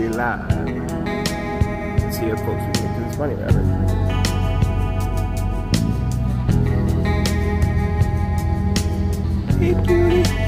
be live. See how folks we get this money. Hey, cutie.